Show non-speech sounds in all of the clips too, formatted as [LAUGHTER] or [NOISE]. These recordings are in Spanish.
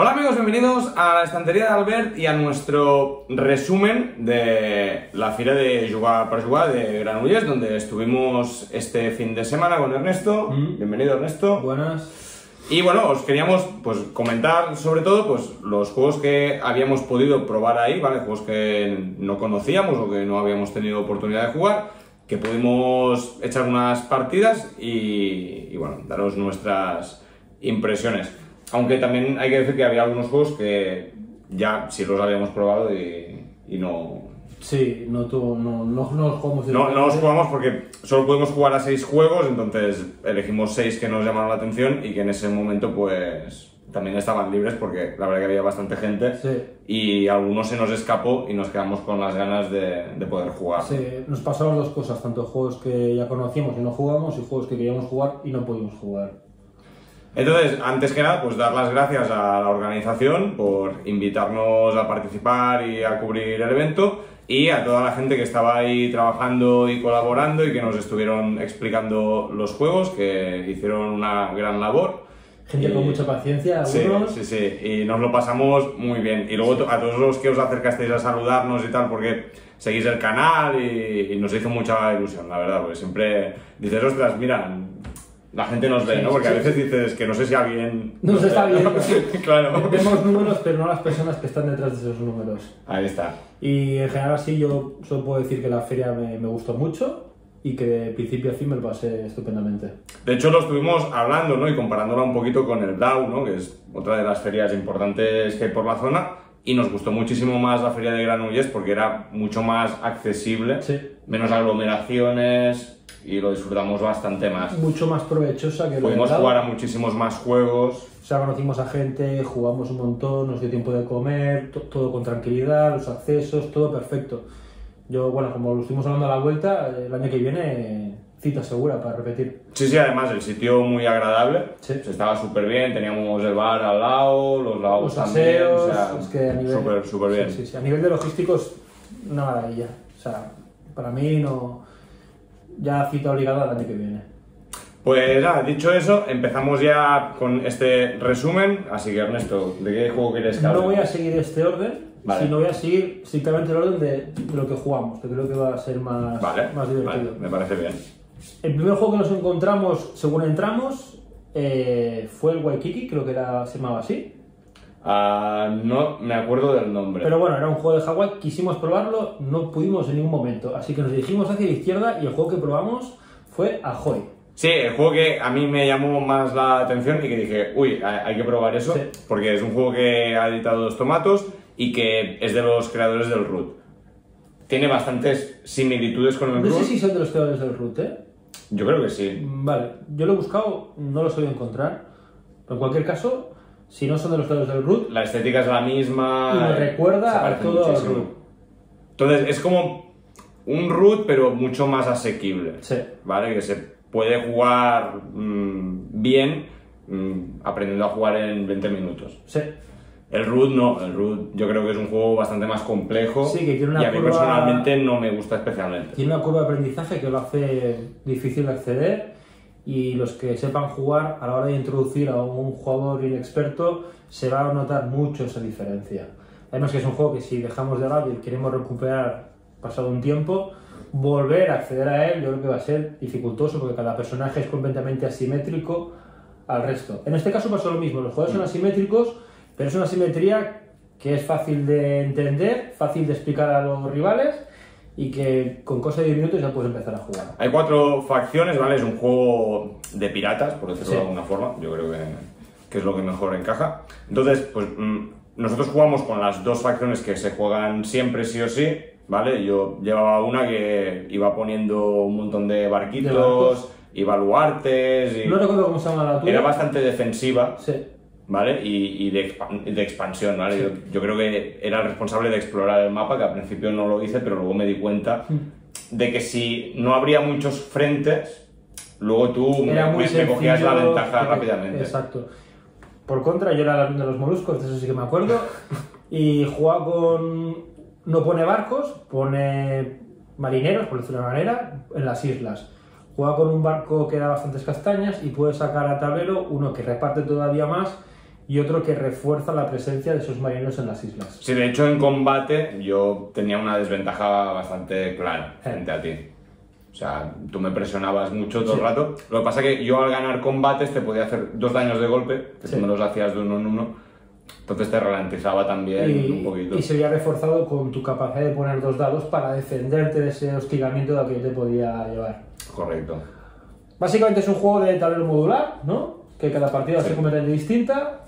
Hola amigos, bienvenidos a la estantería de Albert y a nuestro resumen de la fila de Jugar para Jugar de Granollers, donde estuvimos este fin de semana con Ernesto. Mm. Bienvenido Ernesto. Buenas. Y bueno, os queríamos pues, comentar sobre todo pues, los juegos que habíamos podido probar ahí, ¿vale? Juegos que no conocíamos o que no habíamos tenido oportunidad de jugar, que pudimos echar unas partidas y, y, bueno, daros nuestras impresiones. Aunque también hay que decir que había algunos juegos que ya sí los habíamos probado y, y no, Sí, no, tuvo, no, no, no los jugamos no, no los jugamos porque solo pudimos jugar a seis juegos, entonces elegimos seis que nos llamaron la atención y que en ese momento pues también estaban libres porque la verdad que había bastante gente Sí. y algunos se nos escapó y nos quedamos con las ganas de, de poder jugar. Sí, nos pasaron dos cosas, tanto juegos que ya conocíamos y no jugamos y juegos que queríamos jugar y no pudimos jugar. Entonces, antes que nada, pues dar las gracias a la organización por invitarnos a participar y a cubrir el evento y a toda la gente que estaba ahí trabajando y colaborando y que nos estuvieron explicando los juegos, que hicieron una gran labor. Gente Y- con mucha paciencia, Sí, algunos. sí, sí, y nos lo pasamos muy bien. Y luego to- a todos los que os acercasteis a saludarnos y tal, porque seguís el canal y, y nos hizo mucha ilusión, la verdad, porque siempre dices, ostras, mira, la gente nos ve, ¿no? Porque a veces dices que no sé si alguien... Nos está ve, ¿no? viendo. [LAUGHS] claro. Vemos números, pero no las personas que están detrás de esos números. Ahí está. Y en general sí, yo solo puedo decir que la feria me, me gustó mucho y que de principio a fin me lo pasé estupendamente. De hecho, lo estuvimos hablando, ¿no? Y comparándola un poquito con el DAO, ¿no? Que es otra de las ferias importantes que hay por la zona. Y nos gustó muchísimo más la feria de Granollers porque era mucho más accesible, Sí. menos aglomeraciones y lo disfrutamos bastante más. Mucho más provechosa que lo Pudimos jugar a muchísimos más juegos. O sea, conocimos a gente, jugamos un montón, nos dio tiempo de comer, to- todo con tranquilidad, los accesos, todo perfecto. Yo, bueno, como lo estuvimos hablando a la vuelta, el año que viene, cita segura para repetir. Sí, sí, además el sitio muy agradable. Sí. Se estaba súper bien, teníamos el bar al lado, los lavabos Los también. aseos, o sea, es que a nivel... Súper, súper bien. Sí, sí, sí, a nivel de logísticos, una maravilla. O sea, para mí no... Ya cita obligada al año que viene. Pues nada, dicho eso, empezamos ya con este resumen. Así que Ernesto, ¿de qué juego quieres que hable? No voy a seguir este orden, Vale. sino voy a seguir estrictamente el orden de, de lo que jugamos, que creo que va a ser más, Vale, más divertido. vale, me parece bien. El primer juego que nos encontramos según entramos eh, fue el Waikiki, creo que era, se llamaba así. Ah, no me acuerdo del nombre. Pero bueno, era un juego de Hawái, quisimos probarlo, no pudimos en ningún momento. Así que nos dirigimos hacia la izquierda y el juego que probamos fue Ahoy. Sí, el juego que a mí me llamó más la atención y que dije, uy, hay que probar eso, Sí. porque es un juego que ha editado Dos Tomatos y que es de los creadores del Root. Tiene bastantes similitudes con el No Root. sé si son de los creadores del Root, ¿eh? Yo creo que sí. Mm, Vale, yo lo he buscado, no lo he encontrar. Pero en cualquier caso, si no son de los creadores del Root, La estética es la misma. y me se recuerda a todo muchísimo. Root. Entonces, es como un Root, pero mucho más asequible. Sí. ¿Vale? Que se puede jugar mm, bien mm, aprendiendo a jugar en 20 minutos. Sí. El Root no, el Root yo creo que es un juego bastante más complejo Sí, que tiene una y a mí curva- personalmente no me gusta especialmente. Tiene una curva de aprendizaje que lo hace difícil de acceder y los que sepan jugar a la hora de introducir a un jugador inexperto se va a notar mucho esa diferencia. Además que es un juego que si dejamos de lado y queremos recuperar pasado un tiempo, volver a acceder a él yo creo que va a ser dificultoso porque cada personaje es completamente asimétrico al resto. En este caso pasa lo mismo, los jugadores son asimétricos, pero es una asimetría que es fácil de entender, fácil de explicar a los rivales y que con cosa de 10 minutos ya puedes empezar a jugar. Hay cuatro facciones, ¿vale? Es un juego de piratas, por decirlo Sí. de alguna forma. Yo creo que, que es lo que mejor encaja. Entonces, pues mm, nosotros jugamos con las dos facciones que se juegan siempre sí o sí, ¿vale? Yo llevaba una que iba poniendo un montón de barquitos, De barcos. y baluartes, y No recuerdo cómo se llama la tuya. era bastante defensiva, Sí. ¿Vale? Y, y de, de expansión, ¿vale? Yo, yo creo que era responsable de explorar el mapa, que al principio no lo hice, pero luego me di cuenta de que si no habría muchos frentes, luego tú me, muy me- cogías la ventaja rápidamente. Exacto. Por contra, yo era de los moluscos, de eso sí que me acuerdo. [LAUGHS] Y jugaba con. No pone barcos, pone marineros, por decirlo de una manera, en las islas. Juega con un barco que da bastantes castañas y puede sacar a tablero uno que reparte todavía más y otro que refuerza la presencia de esos marineros en las islas. Sí, de hecho en combate yo tenía una desventaja bastante clara frente a ti. O sea, tú me presionabas mucho todo Sí. el rato. Lo que pasa es que yo al ganar combates te podía hacer dos daños de golpe, que Sí. tú me los hacías de uno en uno. Entonces te ralentizaba también un Y, poquito. y se veía reforzado con tu capacidad de poner dos dados para defenderte de ese hostigamiento al que te podía llevar. Correcto. Básicamente es un juego de tablero modular, ¿no? Que cada partida Sí. se completamente distinta,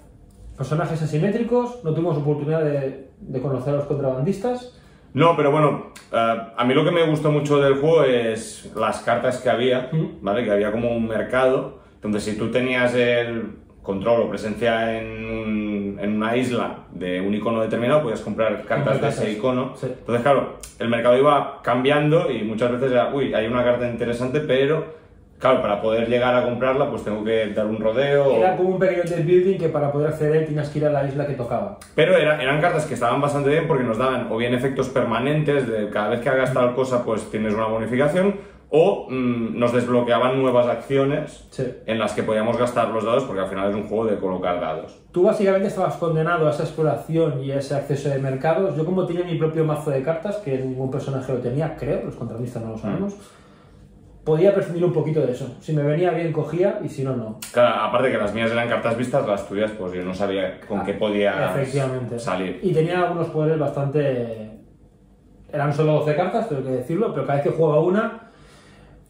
personajes asimétricos, no tuvimos oportunidad de, de conocer a los contrabandistas. No, pero bueno, eh, a mí lo que me gustó mucho del juego es las cartas que había. ¿vale? Que había como un mercado. Entonces, si tú tenías el control o presencia en, un- en una isla de un icono determinado, podías comprar cartas de ese cartas. icono. Sí. Entonces, claro, el mercado iba cambiando y muchas veces era, uy, hay una carta interesante, pero claro, para poder llegar a comprarla, pues tengo que dar un rodeo. o- Era como un pequeño deck building que para poder acceder tenías que ir a la isla que tocaba. Pero era- eran cartas que estaban bastante bien porque nos daban o bien efectos permanentes de cada vez que hagas tal cosa pues tienes una bonificación o mm, nos desbloqueaban nuevas acciones Sí. en las que podíamos gastar los dados porque al final es un juego de colocar dados. Tú básicamente estabas condenado a esa exploración y a ese acceso de mercados. Yo como tenía mi propio mazo de cartas, que ningún personaje lo tenía, creo, los contrabandistas no lo sabemos, podía prescindir un poquito de eso. Si me venía bien cogía y si no, no. Claro, aparte que las mías eran cartas vistas, las tuyas pues yo no sabía con qué podía Efectivamente. salir. Y tenía algunos poderes bastante... Eran solo 12 cartas, tengo que decirlo, pero cada vez que jugaba una,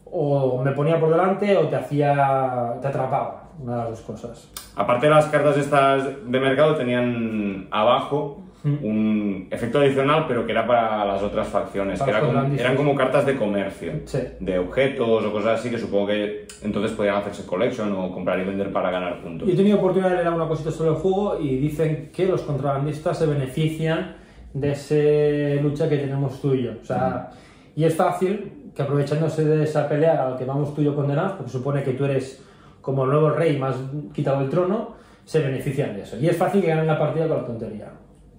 o me ponía por delante o te hacía... te atrapaba, una de las dos cosas. Aparte las cartas estas de mercado tenían abajo Mm. un efecto adicional pero que era para las otras facciones, Para que era los como- contrabandistas. eran como cartas de comercio. Sí. de objetos o cosas así que supongo que entonces podían hacerse collection o comprar y vender para ganar puntos. Yo he tenido oportunidad de leer alguna cosita sobre el juego y dicen que los contrabandistas se benefician de esa lucha que tenemos tú y yo. O sea, y es fácil que aprovechándose de esa pelea al que vamos tú y yo condenados, porque supone que tú eres como el nuevo rey más quitado del trono, se benefician de eso. Y es fácil que ganen la partida con la tontería.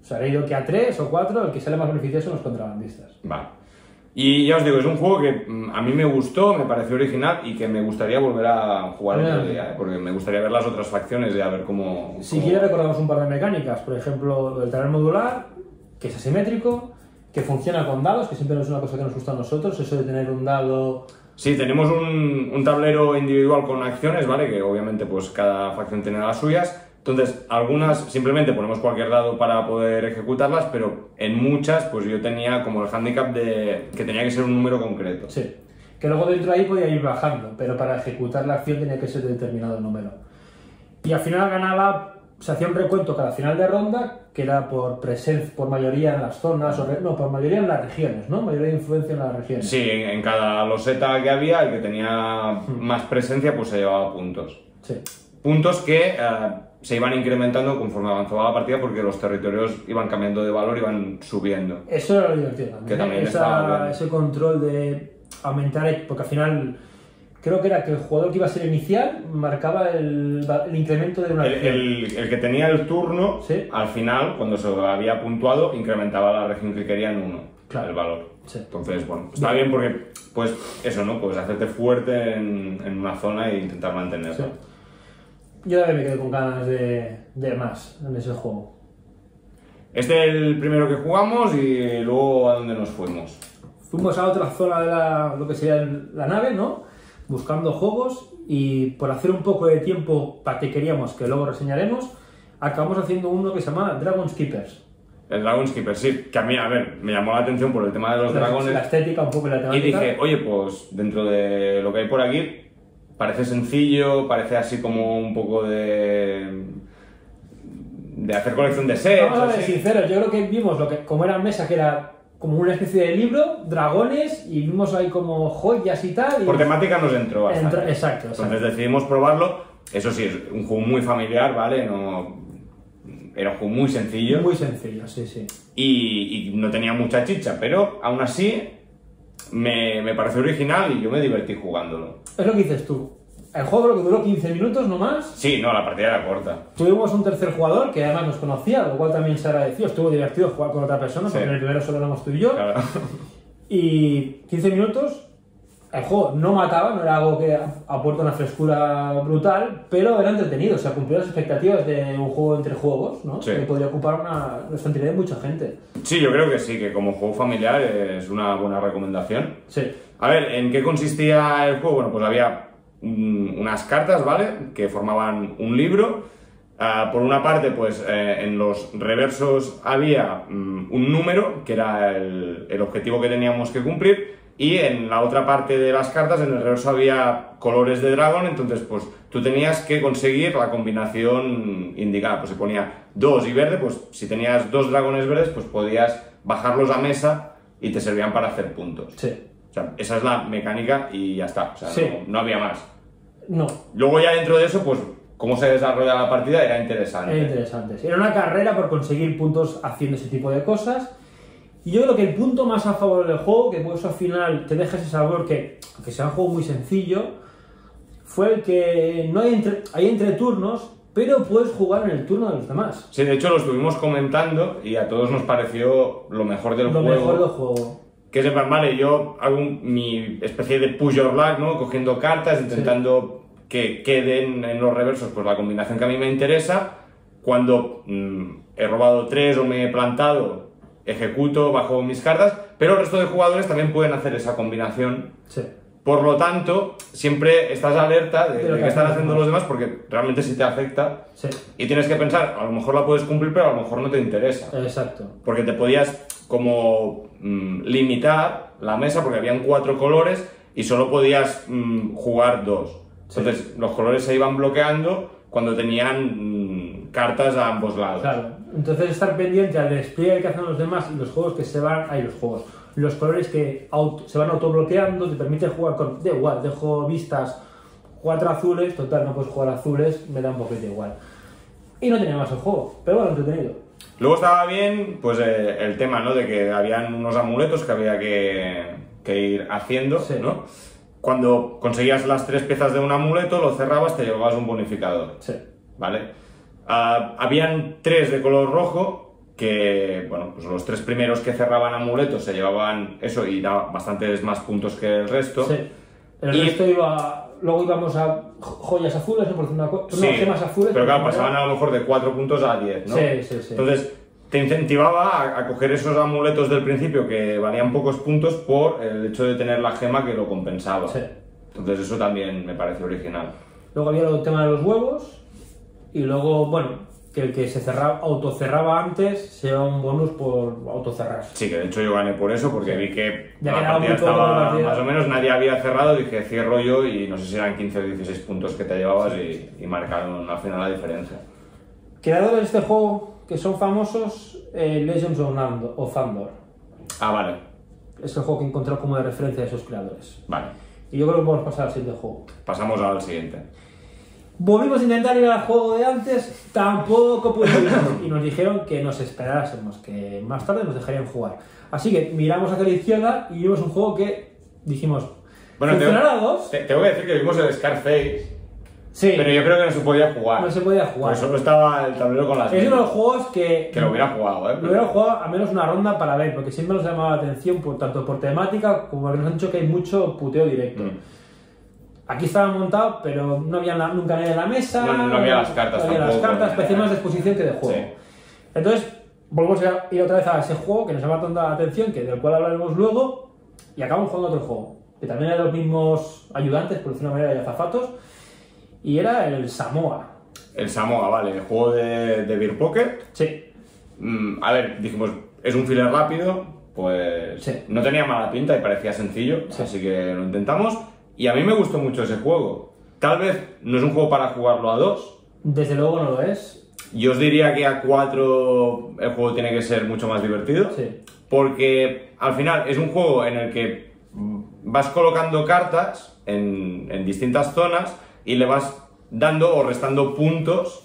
O sea, he leído que a tres o cuatro el que sale más beneficioso son los contrabandistas. Vale. Y ya os digo, es un juego que mm, a mí me gustó, me pareció original y que me gustaría volver a jugar otro Adelante. día, ¿eh? porque me gustaría ver las otras facciones y a ver cómo... Si cómo- quieres recordamos un par de mecánicas, por ejemplo, lo del tablero modular, que es asimétrico, que funciona con dados, que siempre no es una cosa que nos gusta a nosotros, eso de tener un dado... Sí, tenemos un, un tablero individual con acciones, ¿vale? Que obviamente pues cada facción tiene las suyas. Entonces, algunas simplemente ponemos cualquier dado para poder ejecutarlas, pero en muchas pues yo tenía como el handicap de que tenía que ser un número concreto. Sí. Que luego dentro de ahí podía ir bajando, pero para ejecutar la acción tenía que ser de determinado número. Y al final ganaba, se hacía un recuento cada final de ronda, que era por presencia, por mayoría en las zonas, o no, por mayoría en las regiones, ¿no? Mayoría de influencia en las regiones. Sí, en, en cada loseta que había, el que tenía más presencia, pues se llevaba puntos. Sí. Puntos que eh, se iban incrementando conforme avanzaba la partida porque los territorios iban cambiando de valor, iban subiendo. Eso era lo divertido también. Que ¿eh? también Esa- ese control de aumentar, porque al final creo que era que el jugador que iba a ser inicial marcaba el, el incremento de una El, región. el- el que tenía el turno, Sí. al final, cuando se había puntuado, incrementaba la región que quería en uno, Claro. el valor. Sí. Entonces, bueno, está bien porque, pues, eso, ¿no? Pues hacerte fuerte en, en una zona e intentar mantenerla. Sí. Yo también me quedé con ganas de, de más en ese juego. Este es el primero que jugamos y luego a dónde nos fuimos. Fuimos a otra zona de la, lo que sería la nave, ¿no? Buscando juegos y por hacer un poco de tiempo para que queríamos, que luego reseñaremos, acabamos haciendo uno que se llama Dragon's Keepers. El Dragon Skipper, sí, que a mí, a ver, me llamó la atención por el tema de los La- dragones. La estética, un poco la Y temática. dije, oye, pues dentro de lo que hay por aquí, parece sencillo, parece así como un poco de. de hacer colección de sets. Vamos a ver, así. sinceros, yo creo que vimos lo que, como era mesa, que era como una especie de libro, dragones, y vimos ahí como joyas y tal. Y Por temática nos entró bastante. Entra- exacto, exacto. Entonces decidimos probarlo. Eso sí, es un juego muy familiar, ¿vale? No, era un juego muy sencillo Muy sencillo, sí, sí. y, y no tenía mucha chicha, pero aún así me, me pareció original y yo me divertí jugándolo. Es lo que dices tú. El juego creo que duró 15 minutos nomás. Sí, no, la partida era corta. Tuvimos un tercer jugador que además nos conocía, lo cual también se agradeció. Estuvo divertido jugar con otra persona, Sí. porque en el primero solo éramos tú y yo. Claro. Y 15 minutos, el juego no mataba, no era algo que aporta una frescura brutal, pero era entretenido, o sea, cumplió las expectativas de un juego entre juegos, ¿no? Sí. Que podría ocupar una estantería de mucha gente. Sí, yo creo que sí, que como juego familiar es una buena recomendación. Sí. A ver, ¿en qué consistía el juego? Bueno, pues había unas cartas, ¿vale? Que formaban un libro. Ah, por una parte, pues eh, en los reversos había mm, un número, que era el, objetivo que teníamos que cumplir, y en la otra parte de las cartas, en el reverso había colores de dragón, entonces pues tú tenías que conseguir la combinación indicada. Pues se ponía dos y verde, pues si tenías dos dragones verdes, pues podías bajarlos a mesa y te servían para hacer puntos. Sí. O sea, esa es la mecánica y ya está. O sea, Sí. no, no había más. No, Luego ya dentro de eso, pues cómo se desarrolla la partida era interesante. Era interesante. Era una carrera por conseguir puntos haciendo ese tipo de cosas. Y yo creo que el punto más a favor del juego, que por eso al final te deja ese sabor que, aunque sea un juego muy sencillo, fue el que no hay entre, hay entre turnos, pero puedes jugar en el turno de los demás. Sí, de hecho lo estuvimos comentando y a todos nos pareció lo mejor del Lo juego. mejor del juego. Que sepan, vale, yo hago un- mi especie de push your luck, ¿no? Cogiendo cartas, intentando que queden en los reversos pues la combinación que a mí me interesa. Cuando mm, he robado tres o me he plantado, ejecuto bajo mis cartas, pero el resto de jugadores también pueden hacer esa combinación. Sí. Por lo tanto, siempre estás alerta de, De lo de que qué están haciendo los demás porque realmente sí te afecta Sí. y tienes que pensar, a lo mejor la puedes cumplir, pero a lo mejor no te interesa. Exacto. Porque te podías como mm, limitar la mesa porque habían cuatro colores y solo podías mm, jugar dos. Entonces los colores se iban bloqueando cuando tenían mm, cartas a ambos lados. Claro. Entonces estar pendiente al despliegue que hacen los demás y los juegos que se van. Hay los juegos. Los colores que auto- se van autobloqueando te permite jugar con. Da igual, dejo vistas cuatro azules, total, no puedes jugar azules, me da un poquito igual. Y no tenía más el juego, pero bueno, entretenido. Luego estaba bien pues eh, el tema ¿no? de que habían unos amuletos que había que, que ir haciendo. Sí. ¿no? Cuando conseguías las tres piezas de un amuleto, lo cerrabas, te llevabas un bonificador. Sí. ¿vale? Ah, habían tres de color rojo que, bueno, pues los tres primeros que cerraban amuletos se llevaban eso y daba bastantes más puntos que el resto. Sí. El Y- resto iba. Luego íbamos a jo- joyas azules, ¿no? Por una co- Sí, no, gemas azules. pero claro, pasaban a lo mejor de 4 puntos a 10, ¿no? Sí, sí, sí. Entonces, te incentivaba a, a coger esos amuletos del principio que valían pocos puntos por el hecho de tener la gema que lo compensaba. Sí. Entonces, eso también me parece original. Luego había el tema de los huevos. Y luego, bueno, que el que se cerraba, autocerraba antes se lleva un bonus por autocerrar. Sí, que de hecho yo gané por eso, porque vi que Ya la partida estaba partida. más o menos, nadie había cerrado, dije cierro yo y no sé si eran 15 o 16 puntos que te llevabas y, y marcaron al final la diferencia. Creadores de este juego que son famosos, eh, Legends of Andor. Ah, vale, Es el juego que he encontrado como de referencia de esos creadores. vale. Y yo creo que podemos pasar al siguiente juego. Pasamos al siguiente. Volvimos a intentar ir al juego de antes, tampoco pudimos. [LAUGHS] Y nos dijeron que nos esperásemos, que más tarde nos dejarían jugar. Así que miramos hacia la izquierda y vimos un juego que dijimos, Bueno, ¿funcionará a tengo, dos? te- tengo que decir que vimos el Scarface, Sí, pero yo creo que no se podía jugar. no se podía jugar. solo estaba el tablero con las Es uno de los juegos que... Que lo hubiera jugado, ¿eh? Lo hubiera jugado a menos una ronda para ver, porque siempre nos llamaba la atención, por, tanto por temática como porque nos han dicho que hay mucho puteo directo. Mm. Aquí estaba montado, pero no había na- nunca nadie en la mesa. No, no había las cartas No había las tampoco, cartas, ni parecía nada. más de exposición que de juego. Sí. Entonces, volvemos a ir otra vez a ese juego que nos llama tanta la atención, que del cual hablaremos luego, y acabamos jugando otro juego, que también era de los mismos ayudantes, por decirlo de una manera, de azafatos, y era el Samoa. El Samoa, vale, el juego de, de Beer Pocket. Sí, Mm, a ver, dijimos, es un filler rápido, pues Sí. no tenía mala pinta y parecía sencillo, Sí. así que lo intentamos. Y a mí me gustó mucho ese juego. Tal vez no es un juego para jugarlo a dos. desde luego no lo es. Yo os diría que a cuatro el juego tiene que ser mucho más divertido. Sí. Porque al final es un juego en el que vas colocando cartas en, en distintas zonas y le vas dando o restando puntos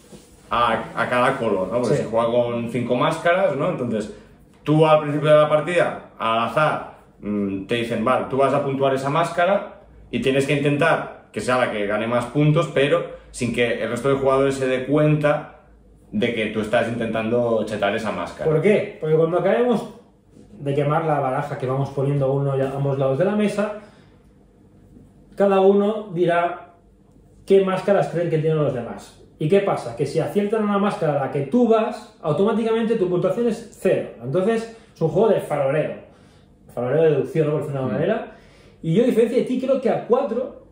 a, a cada color, ¿no? Porque Sí. se juega con cinco máscaras, ¿no? Entonces, tú al principio de la partida, al azar, mm, te dicen, vale, tú vas a puntuar esa máscara y tienes que intentar que sea la que gane más puntos, pero sin que el resto de jugadores se dé cuenta de que tú estás intentando chetar esa máscara. ¿Por qué? Porque cuando acabemos de quemar la baraja que vamos poniendo uno y a ambos lados de la mesa, cada uno dirá qué máscaras creen que tienen los demás. ¿Y qué pasa? Que si aciertan una máscara a la que tú vas, automáticamente tu puntuación es cero. Entonces es un juego de faroleo. Faroleo de deducción, ¿no? por decirlo de una manera. Y yo, a diferencia de ti, creo que a 4,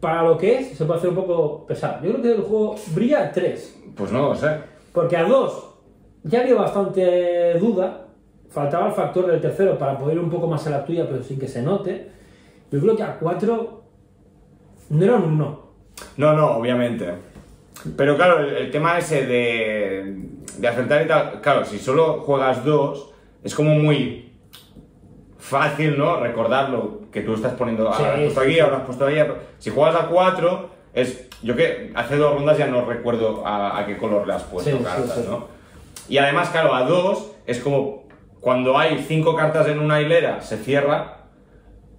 para lo que es, se puede hacer un poco pesado. Yo creo que el juego brilla a 3. Pues no lo sé. Porque a 2 ya había bastante duda. Faltaba el factor del tercero para poder ir un poco más a la tuya, pero sin que se note. Yo creo que a 4 no era un no. No, no, obviamente. Pero claro, el, el tema ese de, de acertar y tal, claro, si solo juegas dos, es como muy fácil, ¿no? Recordarlo, que tú estás poniendo, Sí, ahora has puesto aquí, ahora has puesto ahí. Si juegas a cuatro, es, yo que hace dos rondas ya no recuerdo a, a qué color le has puesto Sí, cartas, sí. ¿no? Y además, claro, a dos es como cuando hay cinco cartas en una hilera, se cierra.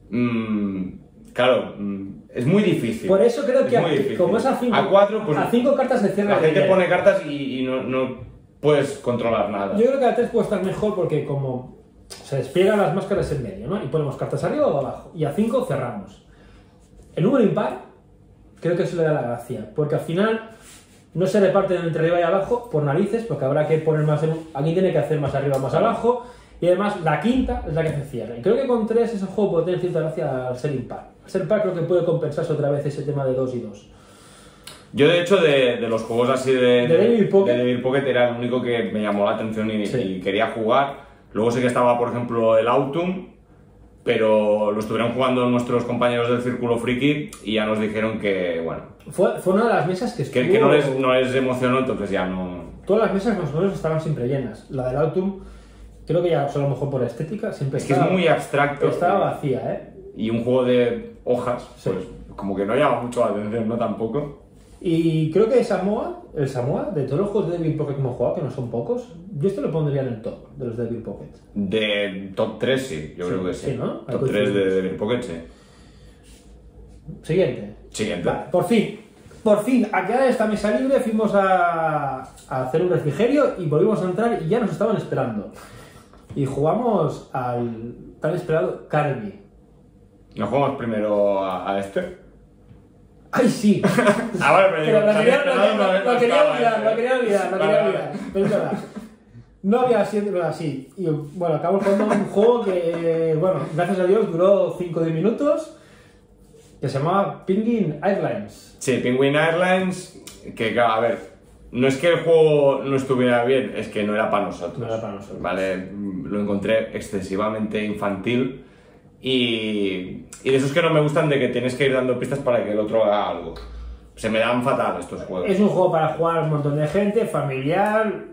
mm, claro, mm, es muy difícil. Por eso creo Es que, a- como es a 5 A cuatro, pues a cinco cartas se cierra la gente hilera. pone cartas y, y no, no puedes controlar nada. Yo creo que a 3 puede estar mejor porque como se despliegan las máscaras en medio, ¿no? Y ponemos cartas arriba o abajo. Y a 5 cerramos. El número impar, creo que eso le da la gracia. Porque al final no se reparten entre arriba y abajo por narices, porque habrá que poner más en... Alguien tiene que hacer más arriba más abajo. Y además la quinta es la que se cierra. Y creo que con 3 ese juego puede tener cierta gracia al ser impar. Al ser par creo que puede compensarse otra vez ese tema de 2 y 2. Yo, de hecho, de, de los juegos así de, ¿De Devil Pocket? de Devil Pocket era el único que me llamó la atención y, Sí. y quería jugar. Luego sí que estaba, por ejemplo, el Autumn, pero lo estuvieron jugando nuestros compañeros del Círculo Friki y ya nos dijeron que, bueno, Fue, fue una de las mesas que estuvo... que, que no, les, no les emocionó, entonces ya no... Todas las mesas o menos estaban siempre llenas. La del Autumn, creo que ya solo a lo mejor por estética, siempre Es que es estaba, muy abstracto. estaba vacía, ¿eh? Y un juego de hojas, Sí. pues como que no llama mucho la atención, ¿no? Tampoco. Y creo que Samoa, el Samoa, de todos los juegos de Devil Pocket que hemos jugado, que no son pocos, yo este lo pondría en el top de los Devil Pocket. De top 3 sí, yo Sí, creo que sí. ¿no? Top 3 de. Devil Pocket sí. Siguiente. Siguiente. Por fin. Por fin, a quedar esta mesa libre, fuimos a, a hacer un refrigerio y volvimos a entrar y ya nos estaban esperando. Y jugamos al tan esperado Carby. ¿Nos jugamos primero a, a este? ¡Ay, sí! [LAUGHS] Ah, pero, lo quería, olvidar, lo quería olvidar, lo quería olvidar. Pero es verdad. No había sido así. Y bueno, acabamos jugando un [LAUGHS] juego que, bueno, gracias a Dios duró 5 o 10 minutos, que se llamaba Penguin Airlines. Sí, Penguin Airlines, que a ver, no es que el juego no estuviera bien, es que no era para nosotros. No era para nosotros. Vale, lo encontré excesivamente infantil y, y de esos que no me gustan de que tienes que ir dando pistas para que el otro haga algo. Se me dan fatal estos juegos. Es un juego para jugar un montón de gente, familiar,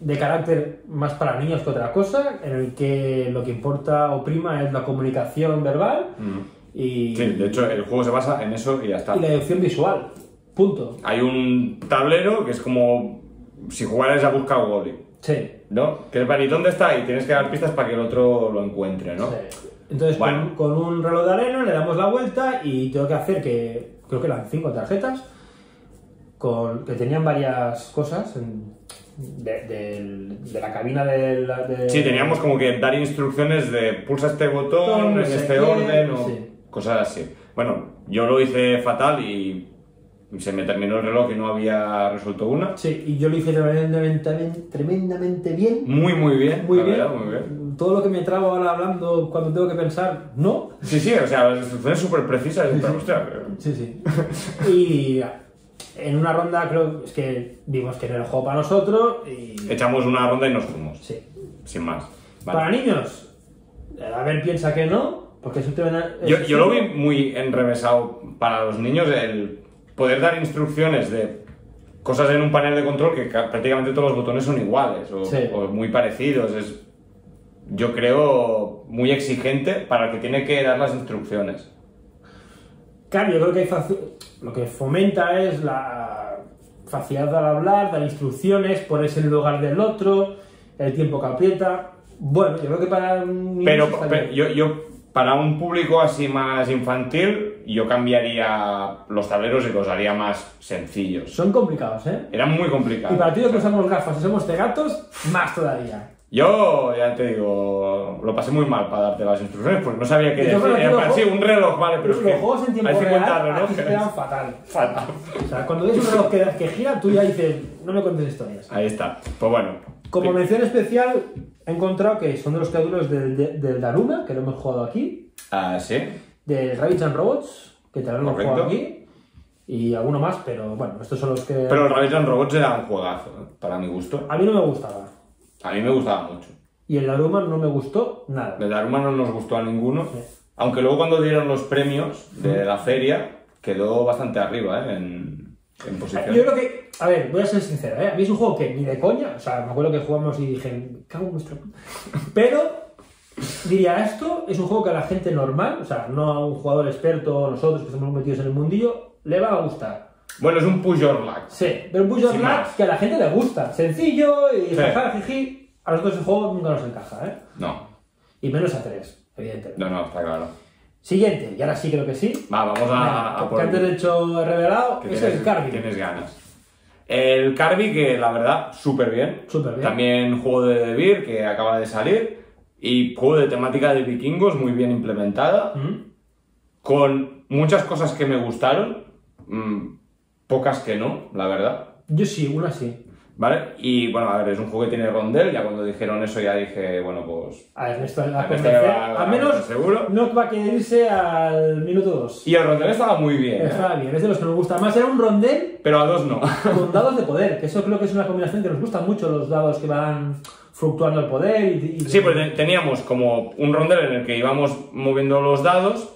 de carácter más para niños que otra cosa, en el que lo que importa o prima es la comunicación verbal Mm. y, Sí, de hecho el juego se basa en eso y ya está. y la deducción visual. Punto. Hay un tablero que es como si jugaras a buscar Wally, Sí. ¿no? Que es para ¿y dónde está? Y tienes que dar pistas para que el otro lo encuentre, ¿no? Sí. Entonces, Bueno. con, con un reloj de arena le damos la vuelta y tengo que hacer que, creo que eran cinco tarjetas, con, que tenían varias cosas en- de, la cabina del... de- Sí, teníamos como que dar instrucciones de pulsa este botón, No en este orden o sí. cosas así. Bueno, yo lo hice fatal y se me terminó el reloj y no había resuelto una. Sí, y yo lo hice tremendamente, tremendamente bien. Muy, muy bien. Muy bien. verdad, muy bien. Todo lo que me trabo ahora hablando cuando tengo que pensar, no. Sí, sí, o sea, las instrucciones súper precisas. pero, hostia, Sí, sí. Y en una ronda creo es que vimos que era el juego para nosotros y... echamos una ronda y nos fuimos, Sí. sin más. Vale. Para niños, a ver, piensa que no, porque es un tema... Yo, es- yo lo vi muy enrevesado para los niños el poder dar instrucciones de cosas en un panel de control que ca- prácticamente todos los botones son iguales o, Sí. o muy parecidos. Es, yo creo, muy exigente para el que tiene que dar las instrucciones. Claro, yo creo que lo que fomenta es la facilidad al hablar, dar instrucciones, ponerse en el lugar del otro, el tiempo que aprieta. Bueno, yo creo que para un Pero, pero yo, yo, para un público así más infantil, yo cambiaría los tableros y los haría más sencillos. Son complicados, ¿eh? Eran muy Y complicados. para ti que usamos gafas y somos cegatos, más todavía. Yo, ya te digo, lo pasé muy mal para darte las instrucciones porque no sabía qué decir. Era los sí, un reloj, vale, pero Los es que juegos en tiempo hay 50 real relojes. dan fatal. Fatal. O sea, cuando ves un reloj que, que gira, tú ya dices, no me cuentes historias. Ahí está. Pues bueno. Como Sí. mención especial, he encontrado que son de los creadores del, de- del Daruma, que lo hemos jugado aquí, Ah, sí. De Rabbits and Robots, que también lo jugado aquí, y alguno más, pero bueno, estos son los que Pero Rabbids and Robots era un juegazo, ¿eh? para mi gusto. a mí no me gustaba. A mí me gustaba mucho. Y el Daruma no me gustó nada. El Daruma no nos gustó a ninguno. Sí. Aunque luego cuando dieron los premios de la feria, quedó bastante arriba, ¿eh? En, en posición. Yo creo que, a ver, voy a ser sincero, ¿eh? a mí es un juego que ni de coña, o sea, me acuerdo que jugamos y dije, "Me cago en vuestra puta". Pero diría, esto es un juego que a la gente normal, o sea, no a un jugador experto, nosotros que estamos metidos en el mundillo, le va a gustar. Bueno, es un push your luck. Sí, pero un push Black más. que a la gente le gusta, sencillo y Sí. jaja, jiji. A nosotros el juego nunca nos encaja, ¿eh? No, Y menos a tres, evidentemente. no, no, está claro. Siguiente, y ahora sí creo que sí. Va, vamos a, a que por antes de hecho he revelado, que es tienes, el Carby. tienes ganas. El Carby, que la verdad, súper bien. Súper bien. También juego de Beer, que acaba de salir. Y juego de temática de vikingos, muy bien implementada. ¿Mm? Con muchas cosas que me gustaron. mm, pocas que no, la verdad. Yo sí, una sí. ¿Vale? Y bueno, a ver, es un juego que tiene rondel. Ya cuando dijeron eso, ya dije, bueno, pues. A ver, esto la Ernesto convencer. va- va Al menos seguro. no va a querer irse al minuto 2. Y el rondel estaba muy bien. ¿eh? Está bien, es de los que nos gusta más. Era un rondel Pero a dos no. [LAUGHS] con dados de poder, que eso creo que es una combinación que nos gusta mucho, los dados que van fluctuando el poder y... y- Sí, pues te- teníamos como un rondel en el que íbamos moviendo los dados.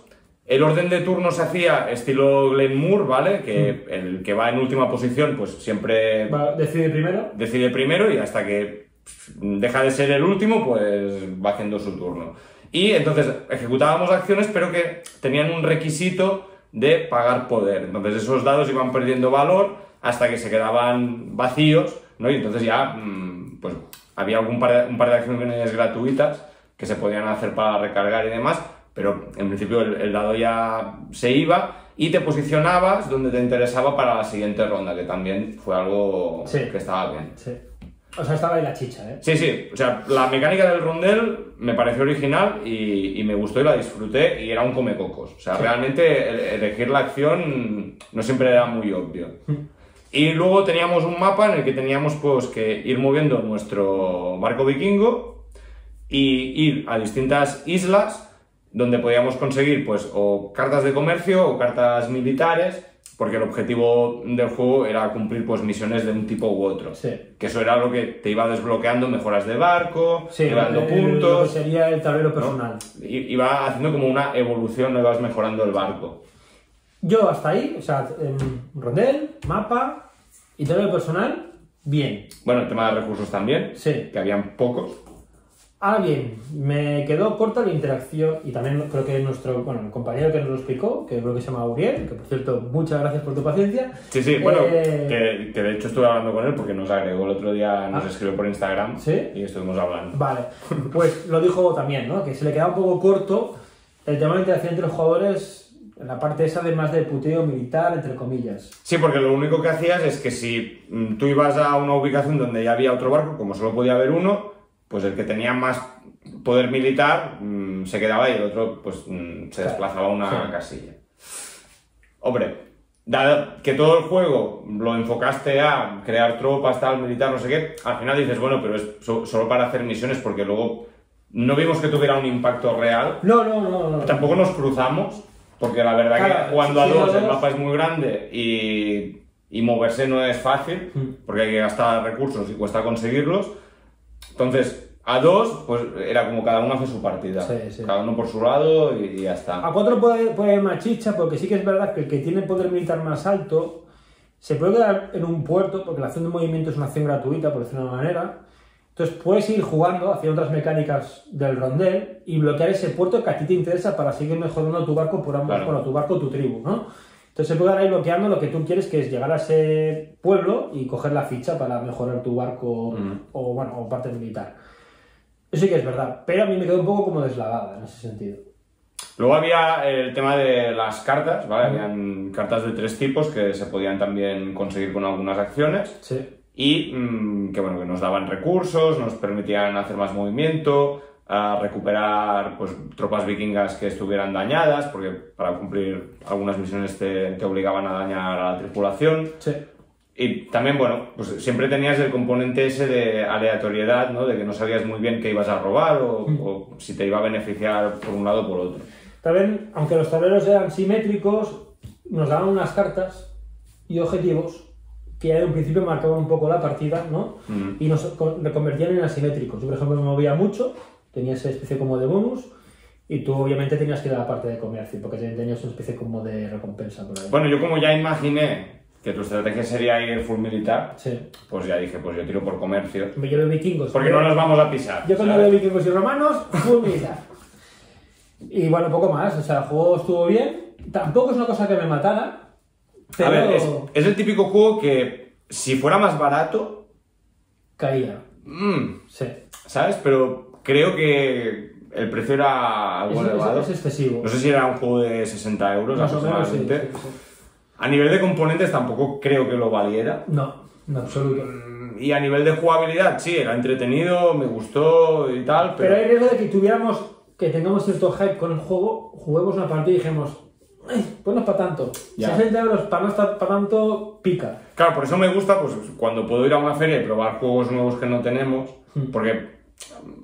El orden de turno se hacía estilo Glenn Moore, ¿vale? Que el que va en última posición, pues siempre Va, decide primero. decide primero y hasta que deja de ser el último, pues va haciendo su turno. Y entonces ejecutábamos acciones, pero que tenían un requisito de pagar poder. Entonces esos dados iban perdiendo valor hasta que se quedaban vacíos, ¿no? Y entonces ya, mm, pues había algún par de, un par de acciones gratuitas que se podían hacer para recargar y demás, pero en principio el, el dado ya se iba y te posicionabas donde te interesaba para la siguiente ronda, que también fue algo Sí. que estaba bien. Sí. O sea, estaba ahí la chicha, ¿eh? Sí, sí, o sea, la mecánica del rondel me pareció original y, y me gustó y la disfruté y era un comecocos. O sea, realmente el- elegir la acción no siempre era muy obvio. Y luego teníamos un mapa en el que teníamos pues que ir moviendo nuestro barco vikingo y ir a distintas islas donde podíamos conseguir pues o cartas de comercio o cartas militares porque el objetivo del juego era cumplir pues misiones de un tipo u otro. Sí. Que eso era lo que te iba desbloqueando mejoras de barco, Sí, te iba dando el- el- lo que puntos, sería el tablero personal. i- iba haciendo como una evolución, no ibas mejorando el barco. Yo hasta ahí, o sea, em, rondel, mapa y tablero personal, bien. Bueno, el tema de recursos también, Sí. que habían pocos. Ahora bien, me quedó corta la interacción y también creo que nuestro, bueno, compañero que nos lo explicó, que creo que se llama Uriel, que por cierto, muchas gracias por tu paciencia. Sí, sí, bueno, Eh, que, que de hecho estuve hablando con él porque nos agregó el otro día, nos Ah. escribió por Instagram ¿Sí? y estuvimos hablando. Vale, [LAUGHS] pues lo dijo también, ¿no? Que se le queda un poco corto el tema de interacción entre los jugadores en la parte esa de más de puteo militar, entre comillas. Sí, porque lo único que hacías es que si mm, tú ibas a una ubicación donde ya había otro barco, como solo podía haber uno, pues el que tenía más poder militar mm, se quedaba y el otro pues mm, se desplazaba a una sí. casilla. Hombre, dado que todo el juego lo enfocaste a crear tropas, tal, militar, no sé qué, al final dices, bueno, pero es so- solo para hacer misiones porque luego no vimos que tuviera un impacto real. No, no, no, no. Tampoco nos cruzamos, porque la verdad Claro, que jugando a dos el dos. mapa es muy grande y, y moverse no es fácil, Mm. porque hay que gastar recursos y cuesta conseguirlos. Entonces, a dos, pues era como cada uno hace su partida. Sí, sí. Cada uno por su lado y, y ya está. A cuatro puede, puede haber más chicha, porque sí que es verdad que el que tiene poder militar más alto se puede quedar en un puerto, porque la acción de movimiento es una acción gratuita, por decirlo de una manera. Entonces puedes ir jugando hacia otras mecánicas del rondel y bloquear ese puerto que a ti te interesa para seguir mejorando tu barco por ambos, Claro. bueno, tu barco, tu tribu, ¿no? Entonces se puede ir bloqueando lo que tú quieres, que es llegar a ese pueblo y coger la ficha para mejorar tu barco Mm. o, bueno, o parte militar. Eso sí que es verdad, pero a mí me quedó un poco como deslavada en ese sentido. Luego había el tema de las cartas, ¿vale? Habían cartas de tres tipos que se podían también conseguir con algunas acciones. Sí. y mm, que, bueno, que nos daban recursos, nos permitían hacer más movimiento, a recuperar pues, tropas vikingas que estuvieran dañadas, porque para cumplir algunas misiones te, te obligaban a dañar a la tripulación. Sí. Y también, bueno, pues siempre tenías el componente ese de aleatoriedad, ¿no? De que no sabías muy bien qué ibas a robar o, o si te iba a beneficiar por un lado o por otro. También, aunque los tableros eran simétricos, nos daban unas cartas y objetivos que ya de un principio marcaban un poco la partida, ¿no? Mm. Y nos co- reconvertían en asimétricos. Yo, por ejemplo, me movía mucho, tenía esa especie como de bonus, y tú obviamente tenías que ir a la parte de comercio, porque tenías una especie como de recompensa por ahí. Bueno, yo como ya imaginé que tu estrategia sería ir full militar, Sí. pues ya dije, pues yo tiro por comercio. Yo veo vikingos. Porque no nos vamos a pisar. Yo cuando veo vikingos y romanos, full militar. Y bueno, poco más. O sea, el juego estuvo bien. Tampoco es una cosa que me matara. Pero A ver, es, es el típico juego que si fuera más barato, caía. mm, Sí. ¿sabes? Pero creo que el precio era algo Es, es- elevado. es excesivo. No sé si era un juego de 60 euros Más o menos, sí, aproximadamente. sí, sí. A nivel de componentes tampoco creo que lo valiera. No, en absoluto. Mm, Y a nivel de jugabilidad, sí, era entretenido, me gustó y tal, Pero pero... hay riesgo de que tuviéramos, que tengamos cierto hype con el juego, juguemos una partida y dijimos, "Ay, pues no es para tanto. Ya. 60 euros para no estar para tanto, pica. Claro, por eso me gusta pues cuando puedo ir a una feria y probar juegos nuevos que no tenemos, Hmm. porque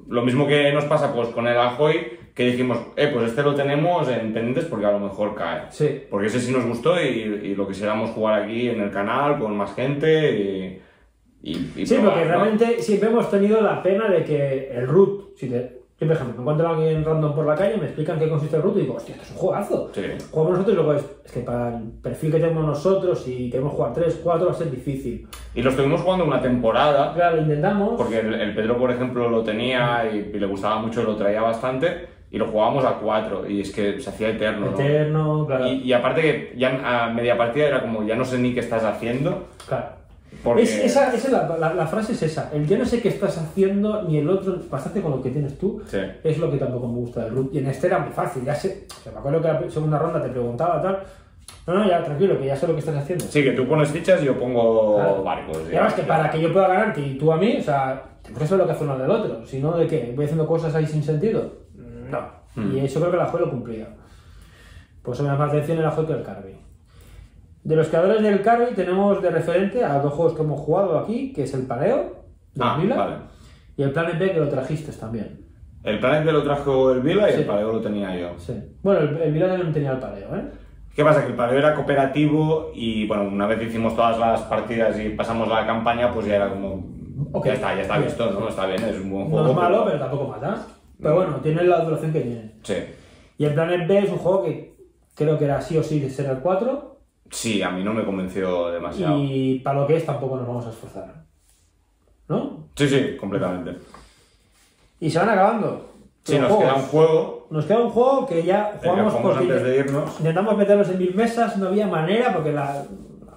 lo mismo que nos pasa pues con el Ahoy, que dijimos, eh, pues este lo tenemos en pendientes porque a lo mejor cae. Sí. Porque ese sí nos gustó y, y lo quisiéramos jugar aquí en el canal con más gente y... y- y Sí, probar, porque ¿no? realmente siempre hemos tenido la pena de que el root, si te, yo, por ejemplo, me encuentro a alguien random por la calle, me explican qué consiste el root y digo, hostia, esto es un juegazo. Sí. Jugamos nosotros y luego es, es que para el perfil que tenemos nosotros y queremos jugar 3, 4 va a ser difícil. Y lo estuvimos jugando una temporada, Claro, lo intentamos. porque el, el Pedro, por ejemplo, lo tenía y, y le gustaba mucho, lo traía bastante, y lo jugábamos a cuatro, y es que se hacía eterno, ¿no? Eterno, claro. Y, y aparte que ya a media partida era como, ya no sé ni qué estás haciendo, claro. Porque... Es- esa, esa es la, la- la frase es esa. El yo no sé qué estás haciendo, ni el otro, bastante con lo que tienes tú. Sí. Es lo que tampoco me gusta del root. Y en este era muy fácil. Ya sé, o sea, me acuerdo que la segunda ronda te preguntaba tal. No, no, ya tranquilo, que ya sé lo que estás haciendo. Sí, que tú pones fichas y yo pongo Claro. barcos. Y además que para que yo pueda ganarte y tú a mí, o sea, tengo que saber lo que hace uno del otro. Si no, ¿de qué? ¿Voy haciendo cosas ahí sin sentido? No. Hmm. Y eso creo que la juego lo cumplía. Por eso me la atención que el Carby. De los creadores del Carby tenemos de referente a dos juegos que hemos jugado aquí, que es el Paleo, de Ah, Vila, vale. y el Planet B que lo trajiste también. El Planet B lo trajo el Vila y Sí. el Paleo lo tenía yo. Sí. Bueno, el, el Vila también tenía el Paleo, ¿eh? ¿Qué pasa? Que el Paleo era cooperativo y, bueno, una vez hicimos todas las partidas y pasamos la campaña, pues ya era como... Ok. Ya está, ya está visto, ¿no? Está bien, es un buen juego. No es malo, pero tampoco mata. Pero bueno, tiene la duración que tiene. Sí. Y el Planet B es un juego que creo que era sí o sí de ser el 4. Sí, a mí no me convenció demasiado. Y para lo que es tampoco nos vamos a esforzar. ¿No? Sí, sí, completamente. Y se van acabando. Sí, nos queda un juego Nos queda un juego que ya jugamos porque antes de irnos. intentamos meterlos en mil mesas, no había manera porque la,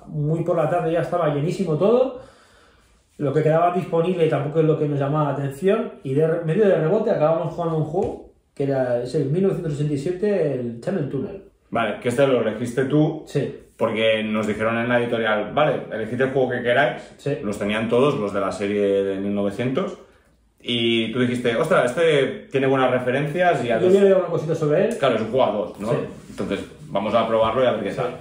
muy por la tarde ya estaba llenísimo todo. Lo que quedaba disponible tampoco es lo que nos llamaba la atención. Y de medio de rebote acabamos jugando un juego que era, es el 1987, el Channel Tunnel. Vale, que este lo elegiste tú Sí, porque nos dijeron en la editorial, vale, elegid el juego que queráis. Sí. Los tenían todos, los de la serie de 1900. Y tú dijiste, ostras, este tiene buenas referencias y a yo dos- leído una cosita sobre él. Claro, es un juego a dos, ¿no? Sí. Entonces, vamos a probarlo y a ver qué Sí. tal.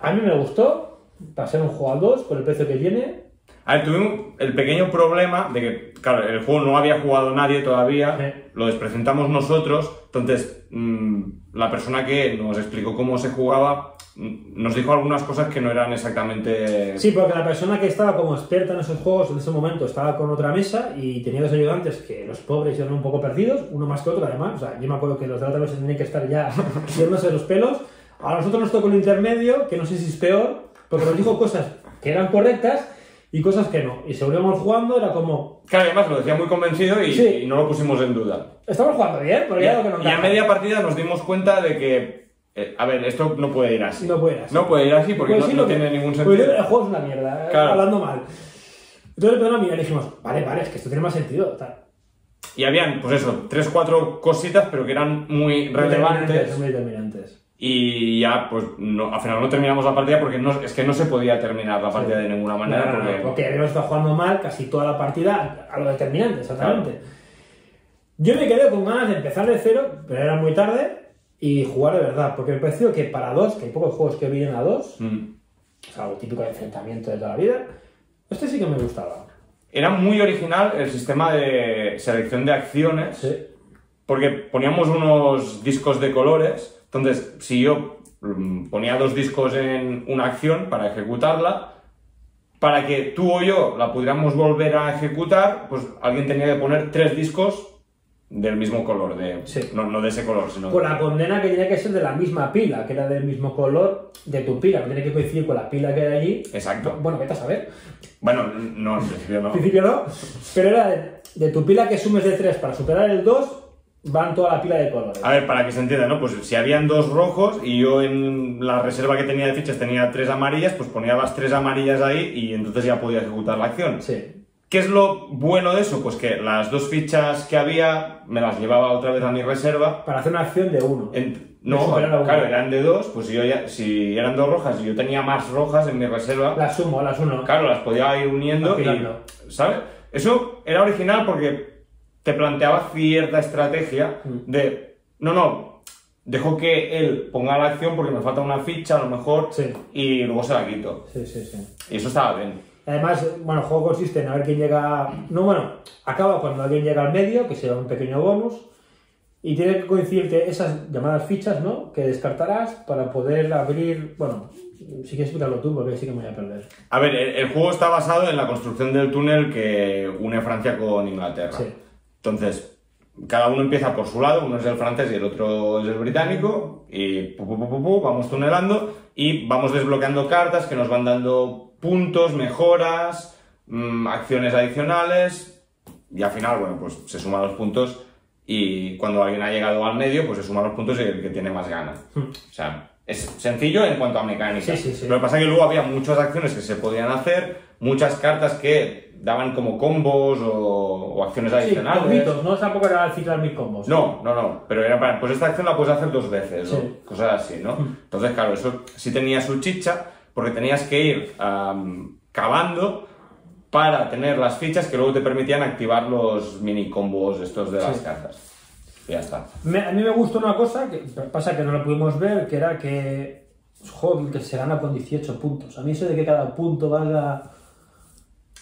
A mí me gustó, para ser un juego al 2, por el precio que tiene. A ver, tuvimos el pequeño problema de que, claro, el juego no había jugado nadie todavía, Sí. lo despresentamos nosotros, entonces mm, la persona que nos explicó cómo se jugaba mm, nos dijo algunas cosas que no eran exactamente... Sí, porque la persona que estaba como experta en esos juegos en ese momento estaba con otra mesa y tenía dos ayudantes que los pobres iban un poco perdidos, uno más que otro además. O sea, yo me acuerdo que los de la otra mesa tenían que estar ya [LAUGHS] yéndose los pelos. A nosotros nos tocó el intermedio, que no sé si es peor, porque nos dijo cosas que eran correctas y cosas que no. Y según íbamos jugando era como, Claro, además lo decía muy convencido y, Sí. y no lo pusimos en duda. estamos jugando bien, Y, ya lo que nos y a media partida nos dimos cuenta de que, eh, a ver, esto no puede ir así. No puede ir así. No puede ir así porque Pues no, sí, no que- tiene ningún pues sentido. el juego es una mierda, eh, Claro. hablando mal. Entonces le pegamos a mirar y dijimos, vale, vale, es que esto tiene más sentido. Tal. Y habían, pues eso, tres, cuatro cositas, pero que eran muy relevantes. Muy determinantes. Y ya, pues, no, al final no terminamos la partida porque no, es que no se podía terminar la partida de ninguna manera. No, no, porque... porque habíamos estado jugando mal casi toda la partida a lo determinante, exactamente. Yo me quedé con ganas de empezar de cero, pero era muy tarde, y jugar de verdad, porque me pareció que para dos, que hay pocos juegos que vienen a dos, Mm. o sea, lo típico de enfrentamiento de toda la vida, este sí que me gustaba. Era muy original el sistema de selección de acciones. Sí. Porque poníamos unos discos de colores, entonces si yo mm, ponía dos discos en una acción para ejecutarla, para que tú o yo la pudiéramos volver a ejecutar, pues alguien tenía que poner tres discos del mismo color, de, Sí. no, no de ese color, sino Con la condena que tenía que ser de la misma pila, que era del mismo color de tu pila, que tiene que coincidir con la pila que hay allí. Exacto. Bueno, vete a saber. Bueno, no, en principio no. [LAUGHS] Al principio no, pero era de, de tu pila que sumes de 3 para superar el 2, van toda la pila de colores. A ver, para que se entienda, ¿no? Pues si habían dos rojos y yo en la reserva que tenía de fichas tenía tres amarillas, pues ponía las tres amarillas ahí y entonces ya podía ejecutar la acción. Sí. ¿Qué es lo bueno de eso? Pues que las dos fichas que había me las llevaba otra vez a mi reserva. Para hacer una acción de 1. En- no, uno. claro, eran de dos, pues si, yo ya- si eran dos rojas y yo tenía más rojas en mi reserva, Las sumo, las uno. claro, las podía ir uniendo y, ¿sabes? Eso era original porque te planteaba cierta estrategia Mm. de, no, no, dejo que él ponga la acción porque me falta una ficha a lo mejor Sí. y luego se la quito. Sí, sí, sí. Y eso estaba bien. Además, bueno, el juego consiste en a ver quién llega. No, bueno, acaba cuando alguien llega al medio, que será un pequeño bonus. Y tiene que coincidirte esas llamadas fichas, ¿no? Que descartarás para poder abrir. Bueno, si quieres explicarlo tú, porque sí que me voy a perder. A ver, el, el juego está basado en la construcción del túnel que une Francia con Inglaterra. Sí. Entonces, cada uno empieza por su lado, uno es el francés y el otro es el británico, y pu, pu, pu, pu, pu, vamos tunelando y vamos desbloqueando cartas que nos van dando puntos, mejoras, mm, acciones adicionales, y al final, bueno, pues se suman los puntos y cuando alguien ha llegado al medio, pues se suman los puntos y el que tiene más gana. O sea, es sencillo en cuanto a mecánica. Hmm. Sí, sí, sí. Lo que pasa es que luego había muchas acciones que se podían hacer, muchas cartas que daban como combos o, o acciones Sí, adicionales. combitos, no tampoco era ciclar mil combos. No, no, no, pero era para, pues esta acción la puedes hacer dos veces, o Sí. cosas así, ¿no? Entonces, claro, eso sí tenía su chicha, porque tenías que ir am, cavando para tener las fichas que luego te permitían activar los mini combos estos de las Sí. cartas. Y ya está. Me- a mí me gustó una cosa, que pasa que no lo pudimos ver, que era que juego que se gana con 18 puntos. A mí eso de que cada punto valga...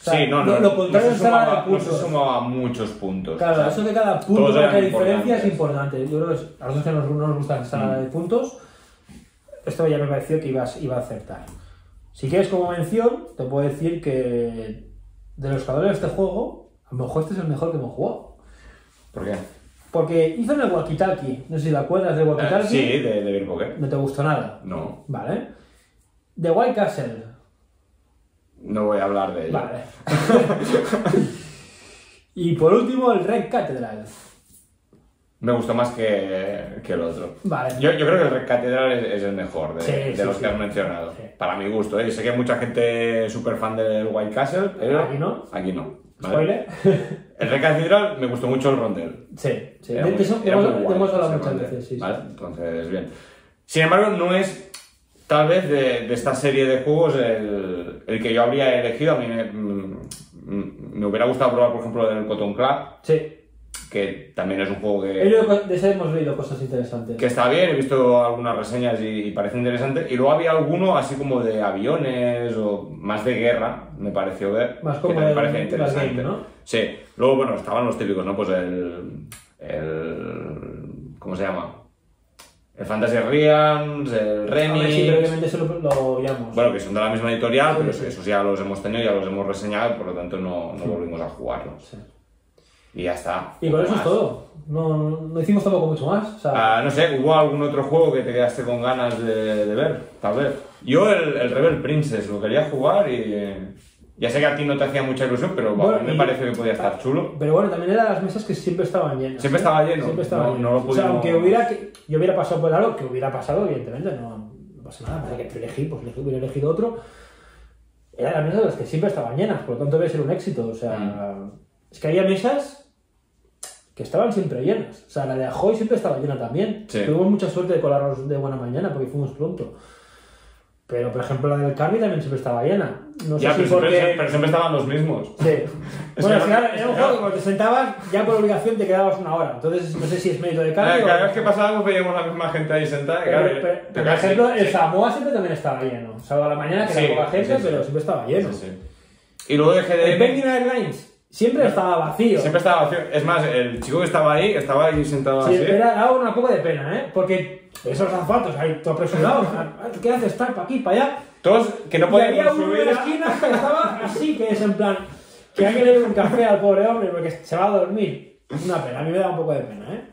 o sea, sí, no, no. Lo, contrario no se de sumaba, no se sumaba muchos puntos. Claro, o sea, eso de cada punto eran diferencia es importante. Yo creo que a nosotros que nos, no nos gusta la sala Mm. de puntos, esto ya me pareció que ibas, iba a acertar. Si quieres como mención, te puedo decir que de los jugadores de este juego, a lo mejor este es el mejor que hemos jugado. ¿Por qué? Porque hizo en el walkie-talkie, no sé si te acuerdas del Eh, walkie-talkie, sí, de, de Beer Poker. no te gustó nada. No, Vale. The White Castle. No voy a hablar de ello. Vale. [LAUGHS] y por último, el Red Cathedral. Me gustó más que, que el otro. Vale. Yo, yo creo que el Red Cathedral es, es el mejor de, Sí, de sí, los sí. que has mencionado. Para mi gusto, ¿eh? Sé que hay mucha gente súper fan del White Castle, pero Aquí no. Aquí no. ¿vale? Spoiler. [LAUGHS] El Red Cathedral me gustó mucho el rondel. sí, sí. Era muy- hemos, muy guay hemos hablado muchas rondel, veces, sí. sí. ¿vale? Entonces, bien. Sin embargo, no es tal vez de, de esta serie de juegos el, el que yo habría elegido. A mí me, mm, me hubiera gustado probar, por ejemplo, el Cotton Club, Sí. que también es un juego que... De ese hemos leído cosas interesantes. que está bien, he visto algunas reseñas y, y parece interesante. Y luego había alguno así como de aviones o más de guerra, me pareció ver. Más que como también el- parece interesante. game, ¿no? Sí, luego bueno, estaban los típicos, ¿no? Pues el. el ¿Cómo se llama? El Fantasy Realms, el Remix. ver, sí, pero obviamente eso lo, lo. Bueno, que son de la misma editorial, pero sí. esos ya los hemos tenido, ya los hemos reseñado, por lo tanto no, no volvimos a jugarlos. Sí. Y ya está. Y con eso Más. es todo. No, no hicimos tampoco mucho más. O sea, Ah, no sé, ¿hubo algún otro juego que te quedaste con ganas de, de ver? Tal vez. Yo el, el Rebel Princess lo quería jugar y ya sé que a ti no te hacía mucha ilusión, pero bueno, a mí me parece que podía estar chulo. Pero bueno, también era de las mesas que siempre estaban llenas. Siempre ¿eh? estaba lleno. Siempre estaba No- lleno. no lo O sea, pudimos- aunque hubiera, que- yo hubiera pasado por algo, que hubiera pasado, evidentemente, no, no pasa nada. Para que elegí, pues elegí- hubiera elegido otro. Era las mesas de las que siempre estaban llenas, por lo tanto debe ser un éxito. O sea, Mm. es que había mesas que estaban siempre llenas. O sea, la de Ajoy siempre estaba llena también. Sí. Tuvimos mucha suerte de colarnos de buena mañana porque fuimos pronto. Pero, por ejemplo, la del Carmi también siempre estaba llena. No sé Ya, si pero, siempre, porque... pero siempre estaban los mismos. Sí. [LAUGHS] Bueno, no- era, era un juego que cuando te sentabas, ya por obligación te quedabas una hora. Entonces, no sé si es mérito de Eh, cambio. cada o- vez que pasábamos veíamos la misma gente ahí sentada. Pero, claro, pero- pero, por ejemplo, el. Samoa siempre también estaba lleno. Salvo a la mañana que Sí, era poca gente, sí, sí. pero siempre estaba lleno. Sí, sí. Y luego de El Penguin Airlines siempre estaba vacío. siempre estaba vacío. Es más, el chico que estaba ahí estaba ahí sentado Sí, así. era daba una poco de pena, ¿eh? Porque esos zapatos ahí, todo apresurado. ¿Qué haces? Estar para aquí, para allá. Todos que no Y había podíamos uno en subir. la esquina que estaba así, que es en plan, que hay que le dé un café al pobre hombre porque se va a dormir. Una pena, a mí me da un poco de pena, ¿eh?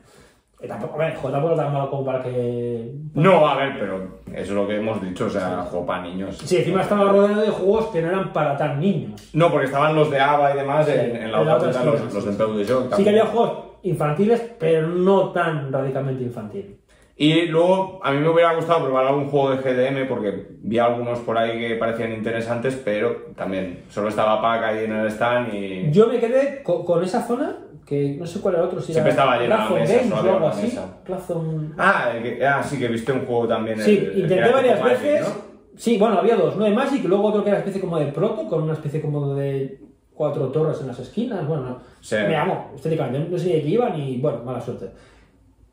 Tampoco, a ver, joder, tampoco tan malo como para que... No, a ver, pero eso es lo que hemos dicho, o sea, juego para niños. Sí, encima estaba rodeado de juegos que no eran para tan niños. No, porque estaban los de ABA y demás Sí, en, en la en otra los, sí, de sí. Peu de. Sí que había juegos infantiles, pero no tan radicalmente infantil. Y luego, a mí me hubiera gustado probar algún juego de GDM porque vi algunos por ahí que parecían interesantes, pero también solo estaba Pac ahí en el stand y. Yo me quedé co- con, esa zona, que no sé cuál era el otro, si Siempre era estaba llena la mesa, Games o algo así. Ah, que- ah, sí, que viste un juego también. Sí, el- el intenté varias Magic, veces. ¿no? Sí, bueno, había dos, ¿no? De Magic y luego otro que era especie como de proto, con una especie como de cuatro torres en las esquinas. Bueno, no. Sí. me llamó estéticamente, no sé de qué iban y bueno, mala suerte.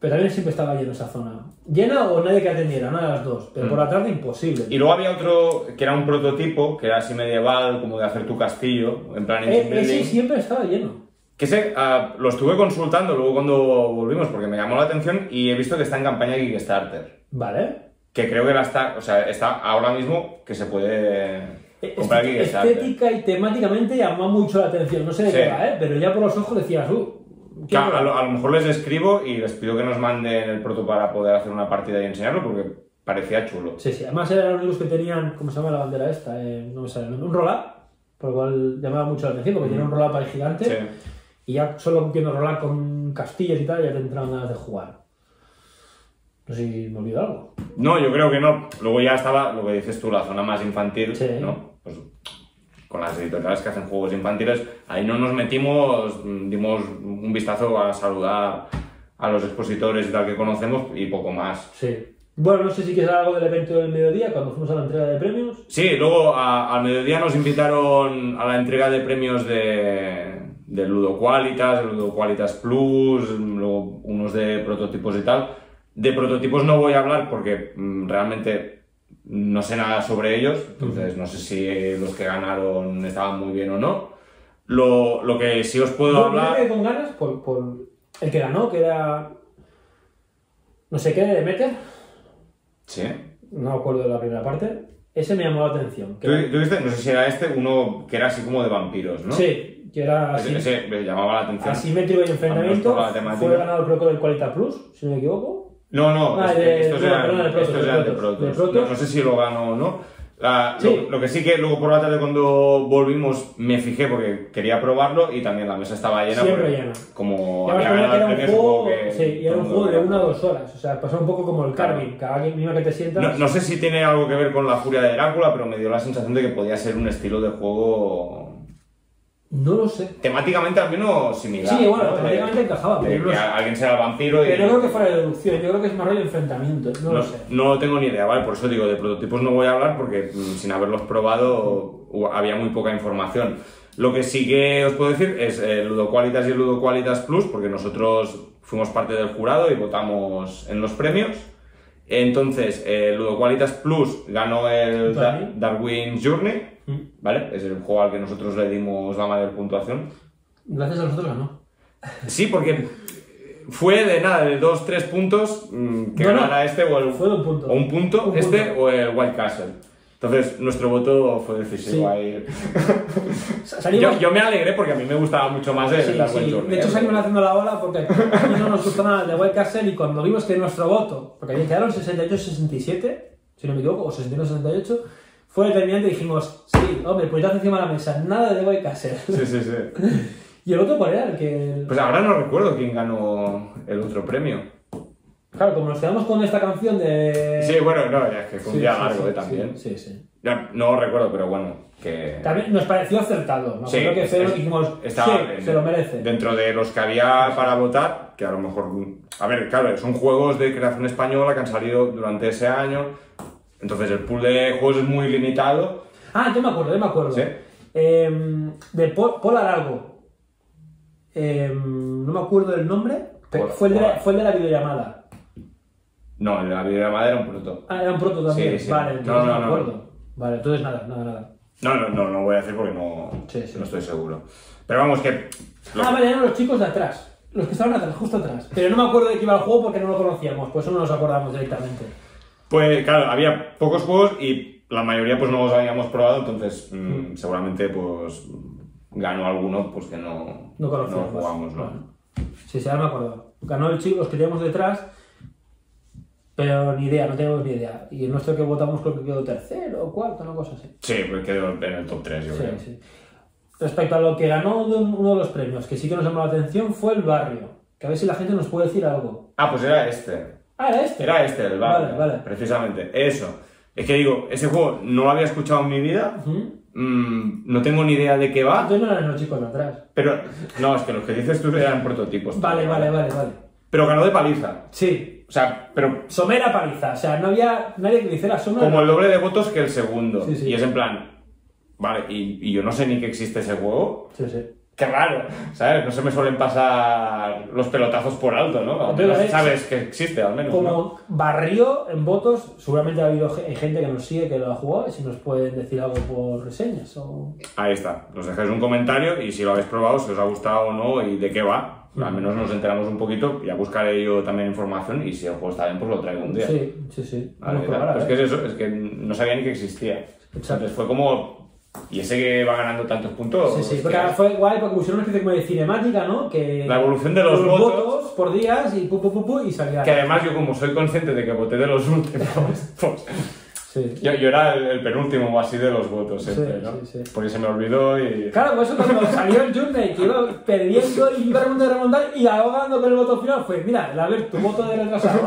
Pero también siempre estaba lleno esa zona. ¿Llena o nadie que atendiera? Una de las dos. Pero por la tarde imposible. Mm. Y luego había otro que era un prototipo, que era así medieval, como de hacer tu castillo, en plan Eh, ese siempre estaba lleno. Que sé, ah, lo estuve consultando luego cuando volvimos porque me llamó la atención y he visto que está en campaña Kickstarter. Vale. Que creo que la está, o sea, está ahora mismo que se puede comprar Estética- Kickstarter. Estética y temáticamente llamó mucho la atención. No sé de Sí. qué va, ¿eh? Pero ya por los ojos decías, uh. ¿qué Claro, a, lo, a lo mejor les escribo y les pido que nos manden el proto para poder hacer una partida y enseñarlo porque parecía chulo. Sí, sí. Además eran los únicos que tenían, ¿cómo se llama la bandera esta? Eh, no me sale. Un roll-up, por lo cual llamaba mucho la atención, porque tenía un roll-up ahí gigante. Sí. Y ya solo viendo roll-up con castillos y tal, ya te entraban ganas de jugar. No sé si me olvido algo. No, yo creo que no. Luego ya estaba lo que dices tú, la zona más infantil, Sí. ¿no? Pues con las editoriales que hacen juegos infantiles, ahí no nos metimos, dimos un vistazo a saludar a los expositores y tal que conocemos y poco más. Sí. Bueno, no sé si quieres algo del evento del mediodía, cuando fuimos a la entrega de premios. Sí, luego a- al mediodía nos invitaron a la entrega de premios de, de Ludo Qualitas, de Ludo Qualitas Plus, luego unos de prototipos y tal. De prototipos no voy a hablar porque mm, realmente no sé nada sobre ellos, entonces no sé si los que ganaron estaban muy bien o no. Lo, lo que sí os puedo yo hablar... con ganas por, por el que ganó, que era. No sé qué, de Meter. Sí. No me acuerdo de la primera parte. Ese me llamó la atención. que ¿Tú, era- tú viste? No sé si era este, uno que era así como de vampiros, ¿no? Sí, que era así. Ese, me llamaba la atención. Asimétrico y enfrentamiento. Fue ganado el Proco del Qualita Plus, si no me equivoco. No, no, Ah, este- de- estos no, eran, perdón, de estos eran Protoss. No, no sé si lo ganó o no. La- Sí. lo, lo que sí que luego por la tarde cuando volvimos me fijé porque quería probarlo y también la mesa estaba llena. Siempre llena. Como había que ganado era el premio, juego, que sí, y era un juego de una o dos horas. O sea, pasó un poco como el. Carving, que alguien misma que te sientas. no, no sé si tiene algo que ver con la furia de Drácula, pero me dio la sensación de que podía ser un estilo de juego No lo sé. temáticamente al menos similar. Sí, bueno, ¿no? temáticamente encajaba, pero que alguien sea el vampiro y... Pero no creo que fuera de deducción, yo creo que es más rollo de enfrentamiento. No, No, lo sé. no tengo ni idea, ¿vale? Por eso digo, de prototipos no voy a hablar porque mm, sin haberlos probado había muy poca información. Lo que sí que os puedo decir es el Ludo Qualitas y el Ludo Qualitas Plus, porque nosotros fuimos parte del jurado y votamos en los premios. Entonces, el Ludo Qualitas Plus ganó el Da- Vale. Darwin's Journey, ¿vale? Es el juego al que nosotros le dimos la mayor puntuación. Gracias a nosotros ganó. Sí, porque fue de nada, de dos, tres puntos mm, que No, no. ganara este o el, Fue de un punto. o un punto, Un este punto. o el White Castle. Entonces, nuestro voto fue decisivo Sí. ahí. [LAUGHS] Yo, yo me alegré porque a mí me gustaba mucho más el Sí, Darwin sí. Journey, De hecho ¿eh? salimos haciendo la ola porque a mí no nos gustó nada el de White Castle y cuando vimos que nuestro voto, porque ahí quedaron 68-67, si no me equivoco, o 61-68, fue determinante y dijimos, sí, hombre, puñetazo encima de la mesa, nada de Castle. Sí, sí, sí. [LAUGHS] ¿Y el otro cuál era? El que... Pues ahora no recuerdo quién ganó el otro premio. Claro, como nos quedamos con esta canción de. Sí, bueno, no, es que fue un día largo eh, también. Sí, sí. Ya, no recuerdo, pero bueno, que... También nos pareció acertado. Me Sí, acuerdo que es- dijimos, estaba sí, bien. se lo merece. Dentro de los que había para votar, que a lo mejor... A ver, claro, son juegos de creación española que han salido durante ese año, entonces el pool de juegos es muy limitado. Ah, yo me acuerdo, yo me acuerdo. Sí. De algo. Em, no me acuerdo del nombre, pero fue el, de la, fue el de la videollamada. No, el de la videollamada era un proto. Ah, era un proto también. Sí, sí. Vale, entonces No, no, no, me acuerdo. Vale, entonces nada, nada, nada. No, no, no, no voy a decir porque no, Sí, sí. no estoy seguro. Pero vamos, que... Ah, vale, eran los chicos de atrás. Los que estaban atrás, justo atrás. Pero no me acuerdo de qué iba el juego porque no lo conocíamos, por eso no nos acordamos directamente. Pues claro, había pocos juegos y la mayoría pues no los habíamos probado, entonces mm, seguramente pues ganó alguno pues que no, No conocíamos. jugamos, ¿no? Vale. Sí, sí, ahora me acuerdo. Ganó el chico, los que teníamos detrás, pero ni idea, no teníamos ni idea. Y el nuestro que votamos creo que quedó tercero o cuarto, una cosa así. Sí, pues quedó en el top 3, yo Sí, creo. sí. Respecto a lo que ganó uno de los premios, que sí que nos llamó la atención, fue el barrio. Que a ver si la gente nos puede decir algo. Ah, pues era este. Ah, era este. Era este, el. Vale, vale. Precisamente, eso. Es que digo, ese juego no lo había escuchado en mi vida, mm, no tengo ni idea de qué va, Entonces no eran los chicos de atrás. pero no, es que los que dices tú eran prototipos. Vale, vale, vale, vale. Pero ganó de paliza. Sí, O sea, pero somera paliza. O sea, no había nadie que le hiciera sombra. como el doble de votos que el segundo. Sí, sí. Y es en plan, vale, y, y yo no sé ni que existe ese juego. Sí, sí. Qué raro, ¿sabes? No se me suelen pasar los pelotazos por alto, ¿no? No es- sabes que existe, al menos, ¿no? Como barrio en votos, seguramente ha habido gente que nos sigue que lo ha jugado y si nos pueden decir algo por reseñas o... Ahí está. Nos dejáis un comentario y si lo habéis probado, si os ha gustado o no y de qué va. Al menos nos enteramos un poquito. Ya buscaré yo también información y si el juego está bien, pues lo traigo un día. Sí, sí, sí. Vale, a probar, pues a que es eso, es que no sabía ni que existía. Exacto. Entonces fue como. ¿Y ese que va ganando tantos puntos? Sí, sí, ¿Qué porque fue guay porque pusieron una especie como de cinemática, ¿no? Que La evolución de los votos. por días y pu, pu, pu, pu, y salía. Que además yo como soy consciente de que voté de los [LAUGHS] últimos, pues Sí. yo, yo era el, el penúltimo o así de los votos siempre, Sí, ¿no? sí. Porque se me olvidó y... Claro, por eso cuando salió el Journey, que iba perdiendo y iba remontando, remontando y ahogando con el voto final, fue, mira, a ver, tu voto de retrasado.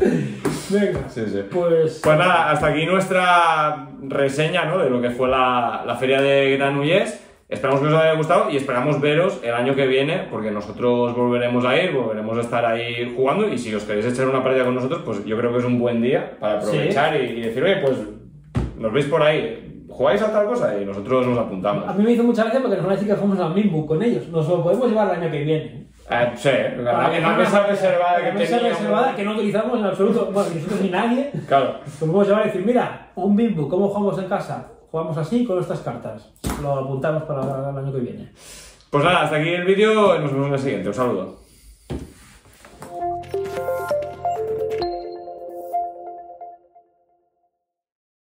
[LAUGHS] Venga, Sí, sí. pues... Pues nada, hasta aquí nuestra reseña ¿no? de lo que fue la, la feria de Granollers. Esperamos que os haya gustado y esperamos veros el año que viene, porque nosotros volveremos a ir, volveremos a estar ahí jugando. Y si os queréis echar una partida con nosotros, pues yo creo que es un buen día para aprovechar y, y decir, oye, pues nos veis por ahí, jugáis a tal cosa y nosotros nos apuntamos. A mí me hizo mucha gracia porque nos van a decir que jugamos al Mimbu con ellos. Nos lo podemos llevar el año que viene. Eh, sí, la, Para la mesa reservada que mesa teníamos. reservada que no utilizamos en absoluto, bueno, ni nosotros ni nadie. Claro. Podemos llevar y decir, mira, un Mimbu, ¿cómo jugamos en casa? Jugamos así con estas cartas. Lo apuntamos para el año que viene. Pues nada, hasta aquí el vídeo y nos vemos en el siguiente. Un saludo.